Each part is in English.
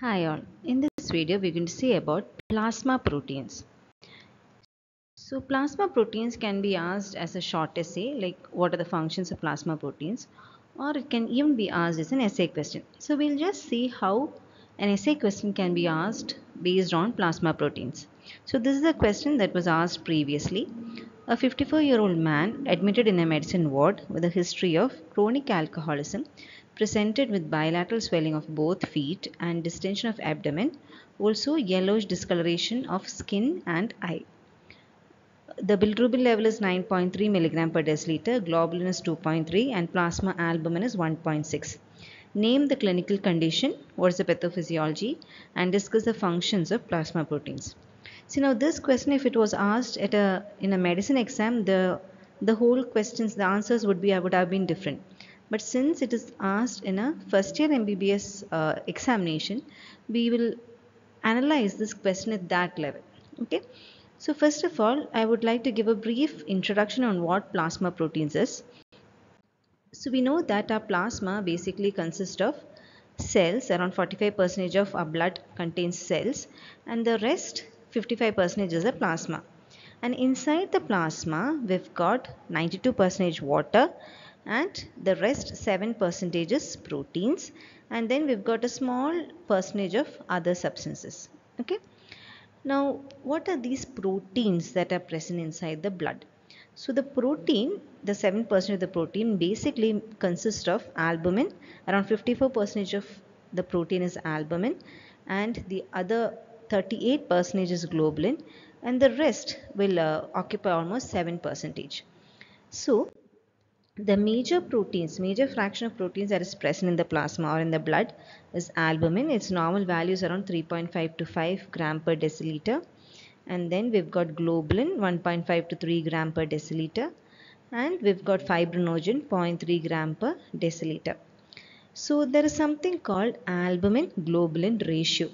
Hi all, in this video we're going to see about plasma proteins. So plasma proteins can be asked as a short essay like what are the functions of plasma proteins or it can even be asked as an essay question. So we'll just see how an essay question can be asked based on plasma proteins. So this is a question that was asked previously. A 54 year old man admitted in a medicine ward with a history of chronic alcoholism presented with bilateral swelling of both feet and distension of abdomen, also yellowish discoloration of skin and eye. The bilirubin level is 9.3 mg per deciliter, globulin is 2.3 and plasma albumin is 1.6. Name the clinical condition, what is the pathophysiology and discuss the functions of plasma proteins. See now this question if it was asked at a in a medicine exam the the whole questions the answers would be I would have been different. But since it is asked in a first year MBBS uh, examination we will analyze this question at that level. Okay? So first of all I would like to give a brief introduction on what plasma proteins is. So we know that our plasma basically consists of cells around 45 percent of our blood contains cells and the rest 55 percent is a plasma. And inside the plasma we've got 92 percent water and the rest 7 percent is proteins. And then we've got a small percentage of other substances. Okay? Now what are these proteins that are present inside the blood? So the protein the 7 percent of the protein basically consists of albumin. Around 54 percent of the protein is albumin. And the other 38 percent is globulin and the rest will uh, occupy almost 7 percentage so the major proteins, major fraction of proteins that is present in the plasma or in the blood is albumin. Its normal value is around 3.5 to 5 gram per deciliter. And then we've got globulin 1.5 to 3 gram per deciliter. And we've got fibrinogen 0.3 gram per deciliter. So there is something called albumin globulin ratio.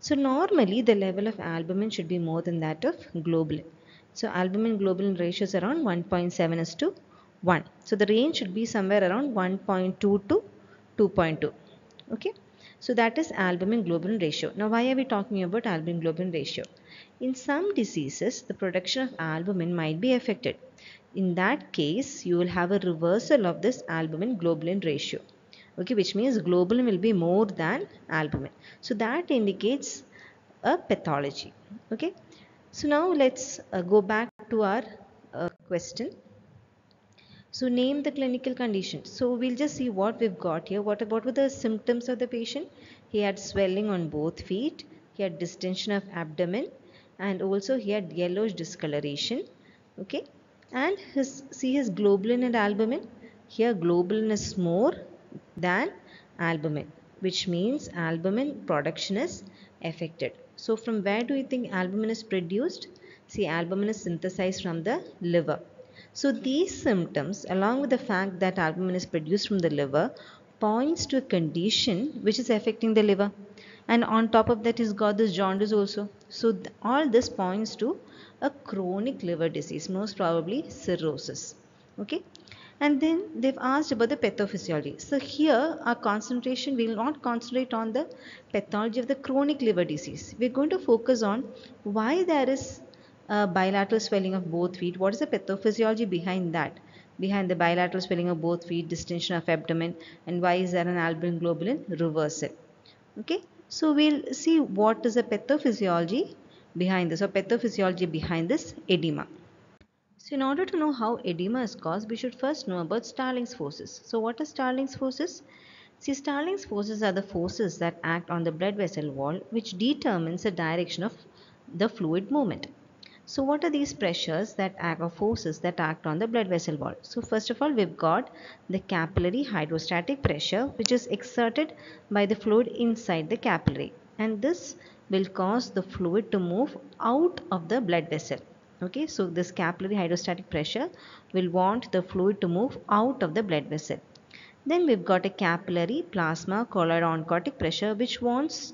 So normally the level of albumin should be more than that of globulin. So albumin globulin ratio is around 1.7 is to 1 so the range should be somewhere around 1.2 to 2.2 okay? So that is albumin globulin ratio. Now why are we talking about albumin globulin ratio? In some diseases the production of albumin might be affected. In that case you will have a reversal of this albumin globulin ratio okay which means globulin will be more than albumin so that indicates a pathology okay so now let's uh, go back to our uh, question so name the clinical condition. So we'll just see what we've got here. What, what were the symptoms of the patient? He had swelling on both feet. He had distension of abdomen and also he had yellowish discoloration. Okay. And his see his globulin and albumin. Here globulin is more than albumin which means albumin production is affected. So from where do you think albumin is produced? See albumin is synthesized from the liver. So these symptoms along with the fact that albumin is produced from the liver points to a condition which is affecting the liver and on top of that is got this jaundice also. So th all this points to a chronic liver disease most probably cirrhosis. Okay. And then they've asked about the pathophysiology. So here our concentration will not concentrate on the pathology of the chronic liver disease. We're going to focus on why there is uh, bilateral swelling of both feet. What is the pathophysiology behind that? Behind the bilateral swelling of both feet, distension of abdomen, and why is there an albumin globulin reversal? Okay, so we'll see what is the pathophysiology behind this or pathophysiology behind this edema. So in order to know how edema is caused, we should first know about Starling's forces. So what are Starling's forces? See, Starling's forces are the forces that act on the blood vessel wall which determines the direction of the fluid movement. So what are these pressures that act or forces that act on the blood vessel wall? So first of all we've got the capillary hydrostatic pressure which is exerted by the fluid inside the capillary and this will cause the fluid to move out of the blood vessel. Okay, so this capillary hydrostatic pressure will want the fluid to move out of the blood vessel. Then we've got a capillary plasma colloid oncotic pressure which wants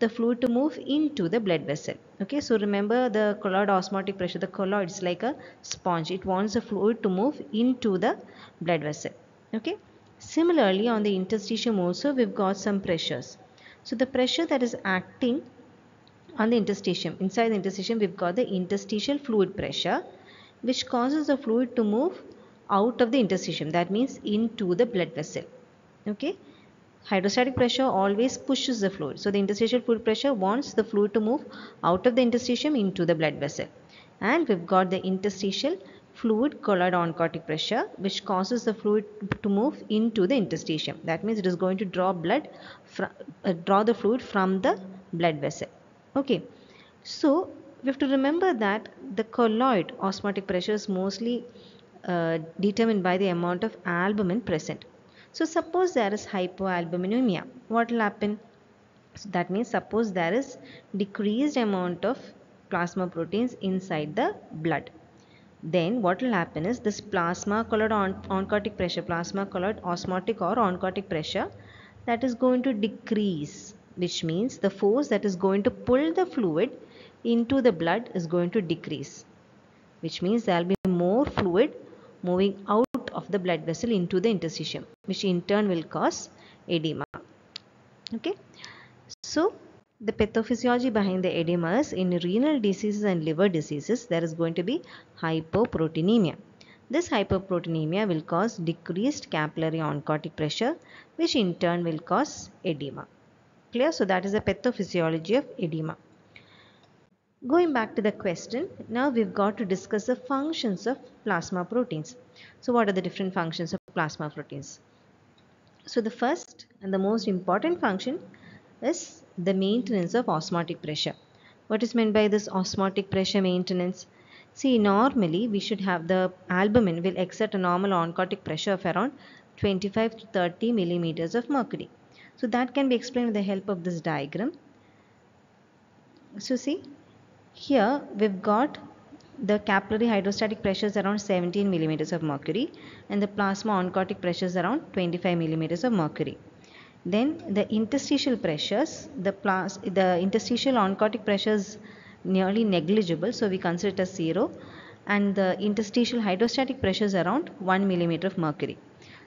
the fluid to move into the blood vessel. Okay so remember the colloid osmotic pressure the colloid is like a sponge. It wants the fluid to move into the blood vessel. Okay similarly on the interstitium also we've got some pressures. So the pressure that is acting on the interstitium, inside the interstitium we've got the interstitial fluid pressure which causes the fluid to move out of the interstitium that means into the blood vessel. Okay. Hydrostatic pressure always pushes the fluid. So the interstitial fluid pressure wants the fluid to move out of the interstitium into the blood vessel. And we've got the interstitial fluid colloid oncotic pressure which causes the fluid to move into the interstitium. That means it is going to draw blood, uh, draw the fluid from the blood vessel. Okay. So we have to remember that the colloid osmotic pressure is mostly uh, determined by the amount of albumin present. So suppose there is hypoalbuminemia, what will happen? So that means suppose there is decreased amount of plasma proteins inside the blood. Then what will happen is this plasma colloid on oncotic pressure, plasma colloid osmotic or oncotic pressure that is going to decrease which means the force that is going to pull the fluid into the blood is going to decrease which means there will be more fluid moving out of the blood vessel into the interstitium which in turn will cause edema. Okay. So the pathophysiology behind the edema is in renal diseases and liver diseases there is going to be hypoproteinemia. This hypoproteinemia will cause decreased capillary oncotic pressure which in turn will cause edema. Clear? So that is the pathophysiology of edema. Going back to the question, now we've got to discuss the functions of plasma proteins. So what are the different functions of plasma proteins? So the first and the most important function is the maintenance of osmotic pressure. What is meant by this osmotic pressure maintenance? See normally we should have the albumin will exert a normal oncotic pressure of around 25 to 30 millimeters of mercury. So that can be explained with the help of this diagram. So see here we've got the capillary hydrostatic pressures around 17 millimeters of mercury and the plasma oncotic pressures around 25 millimeters of mercury. Then the interstitial pressures, the, plas the interstitial oncotic pressures nearly negligible so we consider it as zero and the interstitial hydrostatic pressures around 1 millimeter of mercury.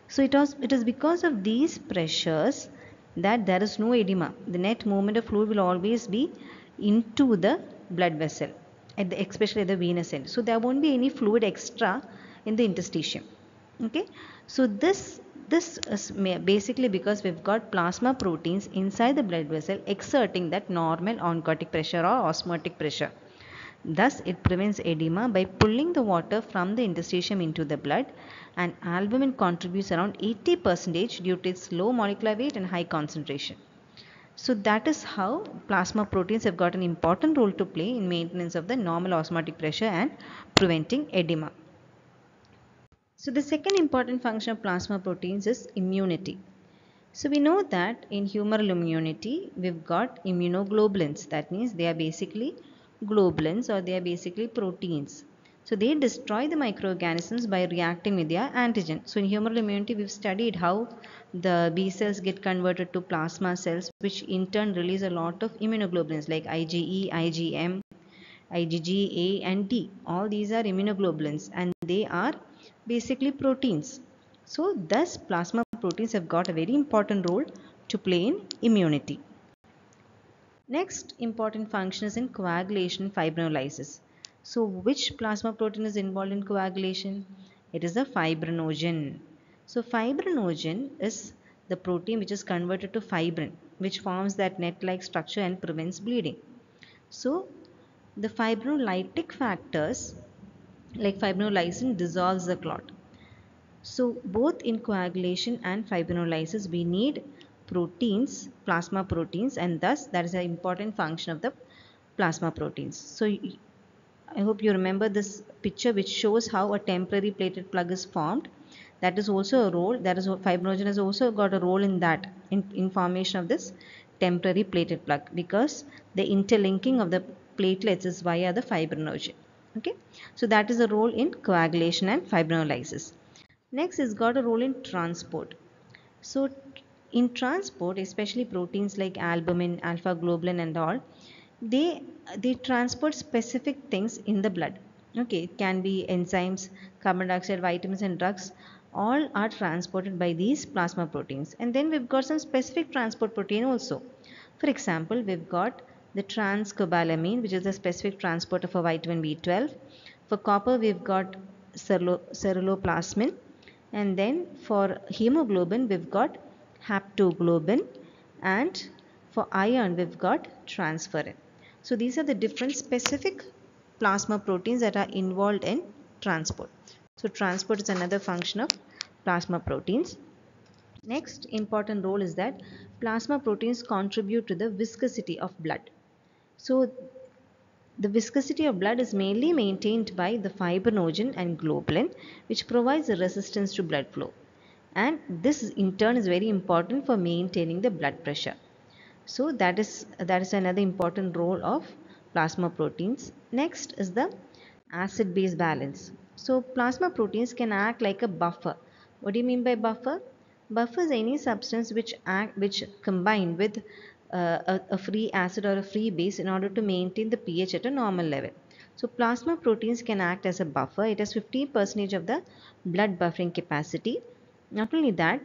So it, was, it is because of these pressures that there is no edema. The net movement of fluid will always be into the blood vessel at the especially at the venous end. So there won't be any fluid extra in the interstitium. Okay? So this this is basically because we've got plasma proteins inside the blood vessel exerting that normal oncotic pressure or osmotic pressure Thus, it prevents edema by pulling the water from the interstitium into the blood and albumin contributes around 80% due to its low molecular weight and high concentration. So that is how plasma proteins have got an important role to play in maintenance of the normal osmotic pressure and preventing edema. So the second important function of plasma proteins is immunity. So we know that in humoral immunity we've got immunoglobulins that means they are basically globulins or they are basically proteins. So they destroy the microorganisms by reacting with their antigen. So in humoral immunity we've studied how the B cells get converted to plasma cells which in turn release a lot of immunoglobulins like IgE, IgM, IgG, A and D. All these are immunoglobulins and they are basically proteins. So thus plasma proteins have got a very important role to play in immunity. Next important function is in coagulation fibrinolysis. So which plasma protein is involved in coagulation? It is the fibrinogen. So fibrinogen is the protein which is converted to fibrin which forms that net-like structure and prevents bleeding. So the fibrinolytic factors like fibrinolysin dissolves the clot. So both in coagulation and fibrinolysis we need proteins, plasma proteins and thus that is an important function of the plasma proteins. So I hope you remember this picture which shows how a temporary platelet plug is formed. That is also a role that is fibrinogen has also got a role in that in, in formation of this temporary platelet plug because the interlinking of the platelets is via the fibrinogen. Okay? So that is a role in coagulation and fibrinolysis. Next is got a role in transport. So in transport especially proteins like albumin alpha globulin and all they they transport specific things in the blood okay it can be enzymes carbon dioxide vitamins and drugs all are transported by these plasma proteins and then we've got some specific transport protein also For example, we've got the transcobalamin, which is the specific transporter for vitamin B12. For copper, we've got ceruloplasmin. And then for hemoglobin, we've got haptoglobin. And for iron, we've got transferrin. So these are the different specific plasma proteins that are involved in transport. So transport is another function of plasma proteins. Next important role is that plasma proteins contribute to the viscosity of blood. So the viscosity of blood is mainly maintained by the fibrinogen and globulin which provides a resistance to blood flow. And this in turn is very important for maintaining the blood pressure. So that is that is another important role of plasma proteins. Next is the acid base balance. So plasma proteins can act like a buffer. What do you mean by buffer? Buffer is any substance which act which combine with uh, a, a free acid or a free base in order to maintain the pH at a normal level. So plasma proteins can act as a buffer. It has 15% of the blood buffering capacity. Not only that,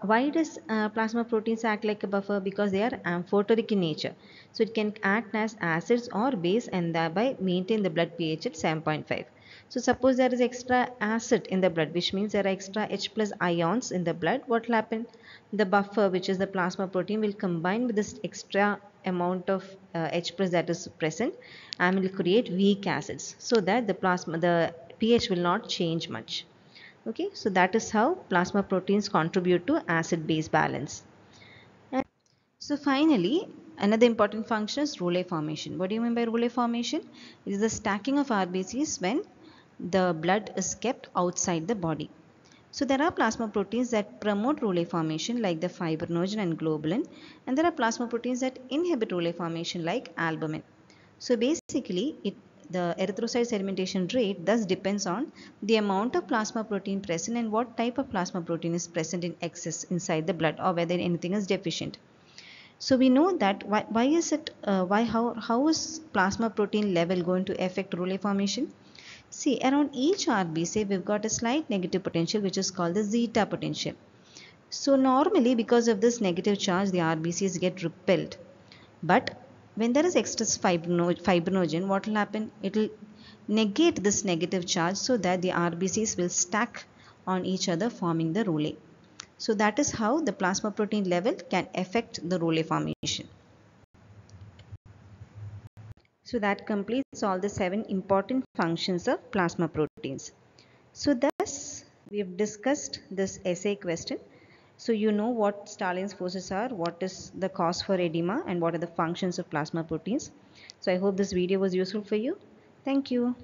why does uh, plasma proteins act like a buffer? Because they are amphoteric in nature. So it can act as acids or base and thereby maintain the blood ph at 7.5 so suppose there is extra acid in the blood which means there are extra h plus ions in the blood. What will happen? The buffer which is the plasma protein will combine with this extra amount of uh, h plus that is present and will create weak acids so that the plasma the pH will not change much okay so that is how plasma proteins contribute to acid base balance. And so finally another important function is Rouleau formation. What do you mean by Rouleau formation? It is the stacking of RBCs when the blood is kept outside the body. So there are plasma proteins that promote Rouleau formation like the fibrinogen and globulin and there are plasma proteins that inhibit Rouleau formation like albumin. So basically it the erythrocyte sedimentation rate thus depends on the amount of plasma protein present and what type of plasma protein is present in excess inside the blood or whether anything is deficient. So we know that why, why is it, uh, why, how, how is plasma protein level going to affect Rouleau formation? See, around each RBC, we've got a slight negative potential which is called the zeta potential. So normally because of this negative charge, the RBCs get repelled. But when there is excess fibrinogen, what will happen? It will negate this negative charge so that the RBCs will stack on each other forming the Rouleau. So that is how the plasma protein level can affect the Rouleau formation. So that completes all the seven important functions of plasma proteins. So thus we have discussed this essay question so you know what Starling's forces are, what is the cause for edema and what are the functions of plasma proteins. So I hope this video was useful for you. Thank you.